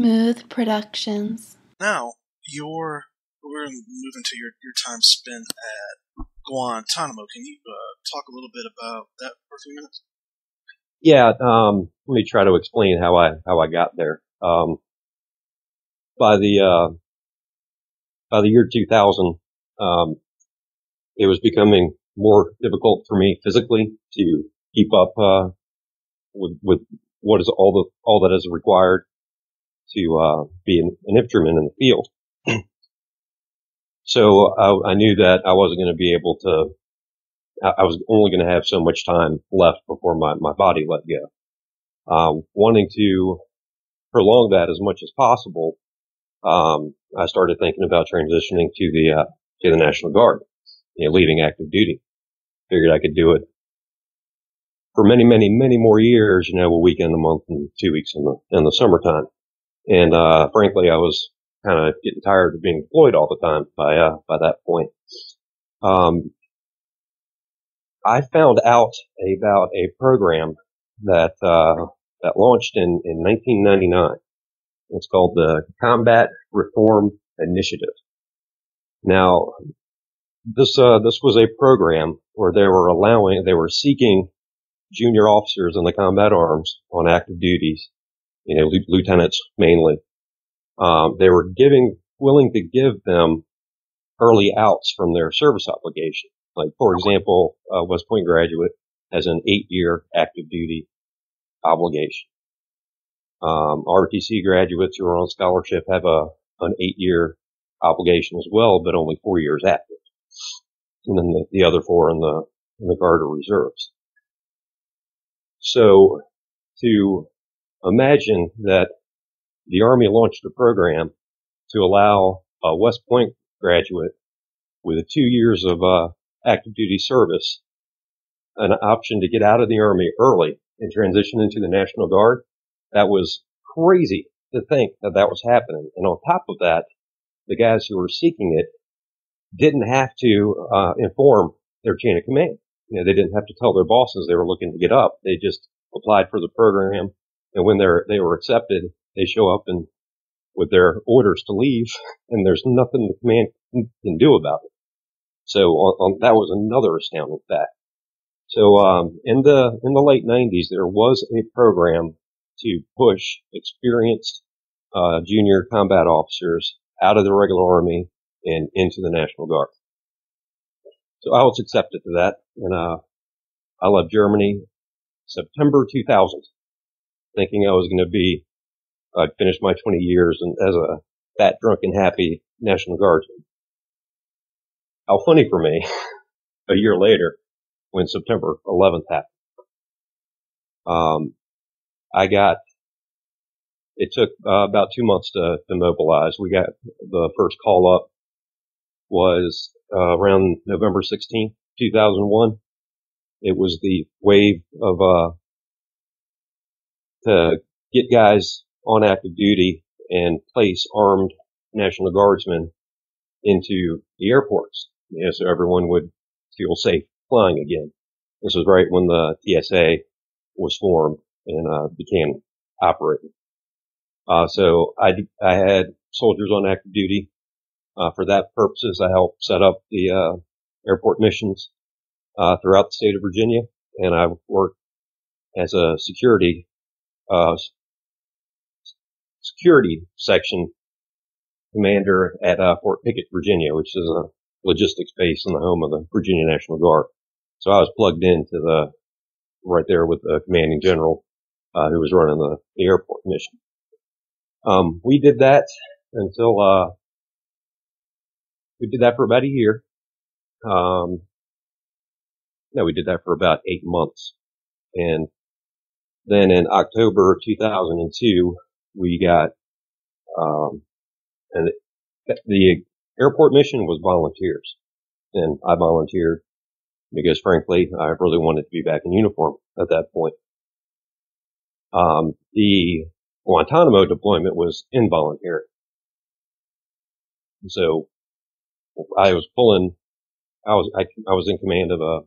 Smooth Productions. Now, your we're moving to your, your time spent at Guantanamo. Can you uh, talk a little bit about that for a few minutes? Yeah, um, let me try to explain how I how I got there. Um, by the uh, by the year 2000, um, it was becoming more difficult for me physically to keep up uh, with with what is all the all that is required to uh, be an, an infantryman in the field. so I, I, knew that I wasn't going to be able to. I, I was only going to have so much time left before my my body let go. Um, wanting to prolong that as much as possible, um, I started thinking about transitioning to the uh, to the National Guard, you know, leaving active duty. Figured I could do it for many, many, many more years. You know, a weekend a month and two weeks in the in the summertime. And uh, frankly, I was kind of getting tired of being deployed all the time by uh, by that point. Um, I found out about a program that uh, that launched in in 1999. It's called the Combat Reform Initiative. Now, this uh, this was a program where they were allowing they were seeking junior officers in the combat arms on active duties you know, lieutenants mainly. Um, they were giving, willing to give them early outs from their service obligation. Like, for example, a West Point graduate has an eight year active duty obligation. Um, ROTC graduates who are on scholarship have a, an eight year obligation as well, but only four years active. And then the, the other four in the, in the Guard or Reserves. So to imagine that the Army launched a program to allow a West Point graduate with two years of uh, active duty service an option to get out of the Army early and transition into the National Guard. That was crazy to think that that was happening. And on top of that, the guys who were seeking it didn't have to uh, inform their chain of command. You know, they didn't have to tell their bosses they were looking to get up. They just applied for the program, and when they're, they were accepted, they show up and with their orders to leave and there's nothing the command can do about it. So on, on, that was another astounding fact. So, um, in the, in the late nineties, there was a program to push experienced, uh, junior combat officers out of the regular army and into the National Guard. So I was accepted to that and, uh, I left Germany September 2000 thinking I was going to be, I'd finish my 20 years and as a fat, drunk, and happy National Guardsman. How funny for me, a year later, when September 11th happened. Um, I got, it took uh, about two months to, to mobilize. We got the first call up was uh, around November 16th, 2001. It was the wave of uh, to get guys on active duty and place armed National Guardsmen into the airports, you know, so everyone would feel safe flying again. This was right when the TSA was formed and uh, began operating. Uh, so I, I had soldiers on active duty. Uh, for that purposes, I helped set up the uh, airport missions uh, throughout the state of Virginia, and I worked as a security uh, security section commander at uh, Fort Pickett, Virginia, which is a logistics base in the home of the Virginia National Guard. So I was plugged into the right there with the commanding general uh, who was running the, the airport mission. Um, we did that until uh, we did that for about a year. Um, no, we did that for about eight months, and then in October 2002, we got, um, and the airport mission was volunteers. And I volunteered because frankly, I really wanted to be back in uniform at that point. Um, the Guantanamo deployment was involuntary. So I was pulling, I was, I, I was in command of a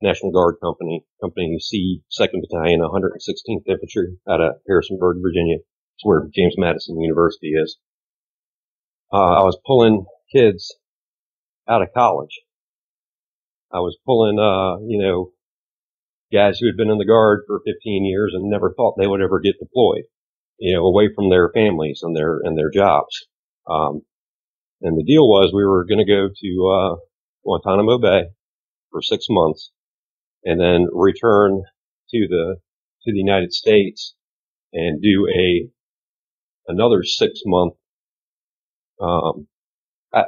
National Guard Company, Company C, 2nd Battalion, 116th Infantry out of Harrisonburg, Virginia. It's where James Madison University is. Uh, I was pulling kids out of college. I was pulling, uh, you know, guys who had been in the guard for 15 years and never thought they would ever get deployed, you know, away from their families and their, and their jobs. Um, and the deal was we were going to go to, uh, Guantanamo Bay for six months and then return to the, to the United States and do a, another six month, um, I,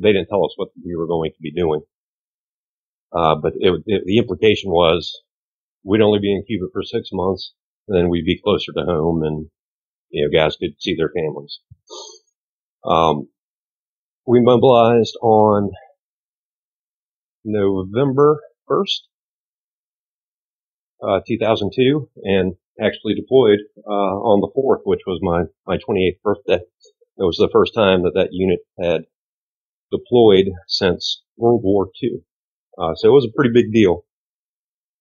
they didn't tell us what we were going to be doing. Uh, but it, it, the implication was we'd only be in Cuba for six months and then we'd be closer to home and, you know, guys could see their families. Um, we mobilized on November 1st, uh, 2002 and actually deployed, uh, on the 4th, which was my, my 28th birthday. It was the first time that that unit had deployed since World War II. Uh, so it was a pretty big deal.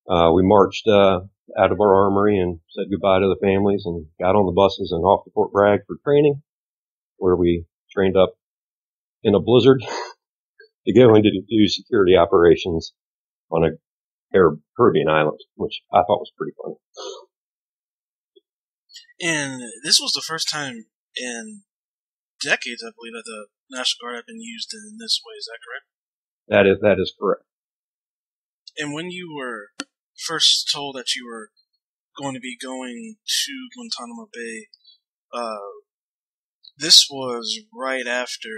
Uh, we marched, uh, out of our armory and said goodbye to the families and got on the buses and off to Fort Bragg for training, where we trained up in a blizzard to go into do security operations on a Caribbean island, which I thought was pretty funny. And this was the first time in decades, I believe, that the National Guard had been used in this way. Is that correct? That is that is correct. And when you were first told that you were going to be going to Guantanamo Bay, uh, this was right after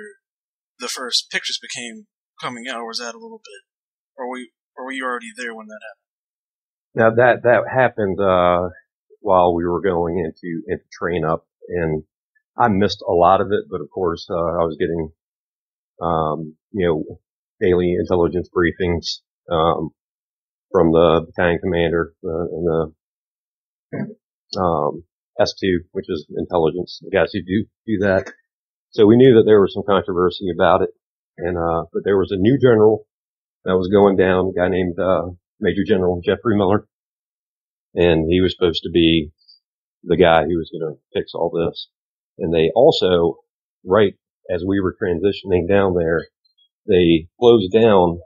the first pictures became coming out, or was that a little bit, or were you, or were you already there when that happened? Now that that happened uh, while we were going into into train up, and I missed a lot of it, but of course uh, I was getting, um, you know, daily intelligence briefings um, from the battalion commander uh, and the um, S2, which is intelligence, the guys who do do that. So we knew that there was some controversy about it, and uh, but there was a new general that was going down, a guy named uh, Major General Geoffrey Miller, and he was supposed to be the guy who was going to fix all this. And they also, right as we were transitioning down there, they closed down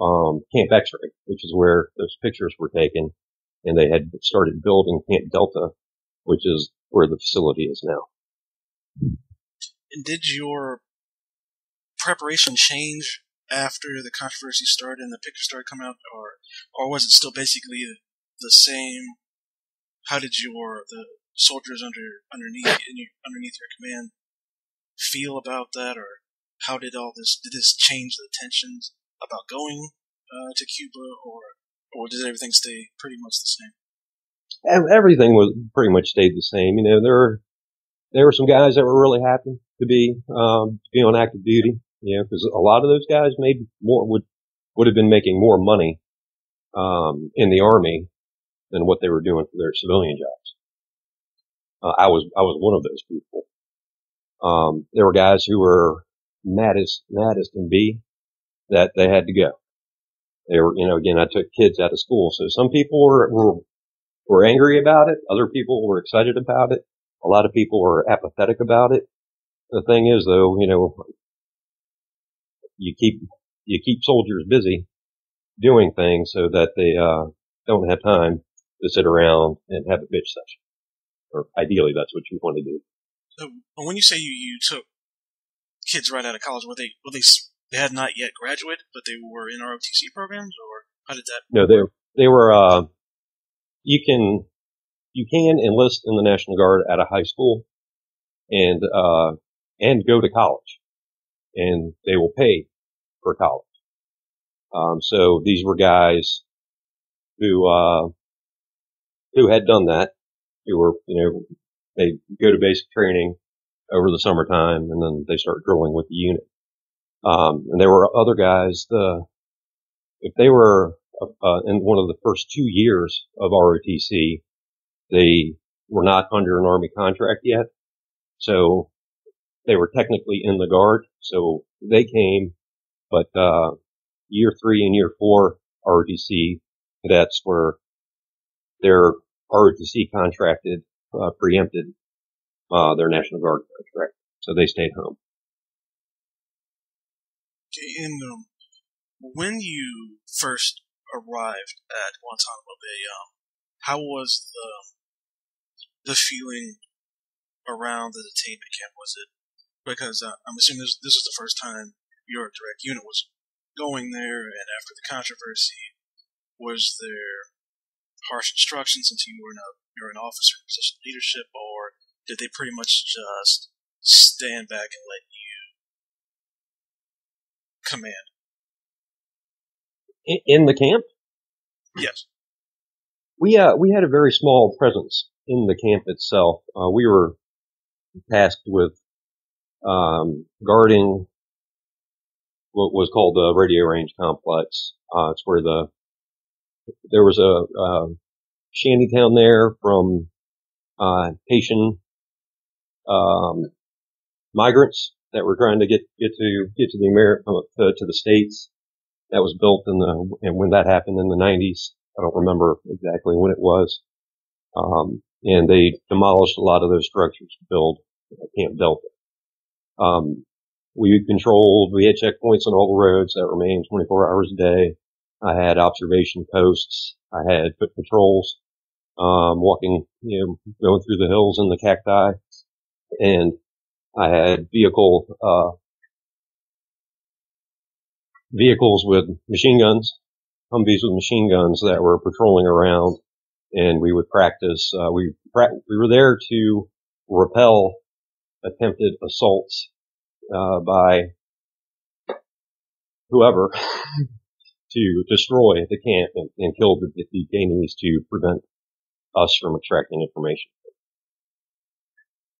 um, Camp X-Ray, which is where those pictures were taken, and they had started building Camp Delta, which is where the facility is now. And did your preparation change after the controversy started and the pictures started coming out, or or was it still basically the same? How did your the soldiers under underneath your, underneath your command feel about that, or how did all this did this change the tensions about going uh, to Cuba, or or did everything stay pretty much the same? Everything was pretty much stayed the same. You know, there were there were some guys that were really happy to be um, to be on active duty. You know, because a lot of those guys made more would would have been making more money um, in the army than what they were doing for their civilian jobs. Uh, I was I was one of those people. Um, there were guys who were mad as mad as can be that they had to go. They were, you know, again, I took kids out of school, so some people were were, were angry about it. Other people were excited about it. A lot of people were apathetic about it. The thing is, though, you know, you keep you keep soldiers busy doing things so that they uh, don't have time to sit around and have a bitch session. Or ideally, that's what you want to do. So when you say you, you took kids right out of college, were they were they they had not yet graduated, but they were in ROTC programs, or how did that? No, they they were. Uh, you can you can enlist in the National Guard at a high school, and uh, and go to college, and they will pay for college. Um, so these were guys who uh, who had done that, who were you know they go to basic training over the summertime, and then they start drilling with the unit. Um, and there were other guys. The if they were uh, in one of the first two years of ROTC, they were not under an army contract yet, so they were technically in the guard. So they came, but uh, year three and year four ROTC cadets were their ROTC contracted uh, preempted, uh, their National Guard contract. So they stayed home. Okay, and um, when you first arrived at Guantanamo Bay, um, how was the the feeling around the detainment camp? Was it because uh, I'm assuming this, this was the first time your direct unit was going there, and after the controversy, was there harsh instructions since you were not you're an officer in position of leadership, or did they pretty much just stand back and let you command? In, in the camp, Yes. we uh, we had a very small presence in the camp itself. Uh, we were tasked with um, guarding what was called the radio range complex. Uh, it's where the there was a, uh shanty town there from uh, Haitian um, migrants that were trying to get get to get to the Ameri- uh, to, to the states. That was built in the and when that happened in the 90s. I don't remember exactly when it was. Um, and they demolished a lot of those structures to build Camp Delta. Um, we controlled, we had checkpoints on all the roads that remained 24 hours a day. I had observation posts. I had foot patrols, um, walking, you know, going through the hills and the cacti. And I had vehicle, uh, vehicles with machine guns, Humvees with machine guns that were patrolling around and we would practice, uh, we, pra- we were there to repel attempted assaults, uh, by whoever to destroy the camp and, and kill the detainees to prevent us from extracting information.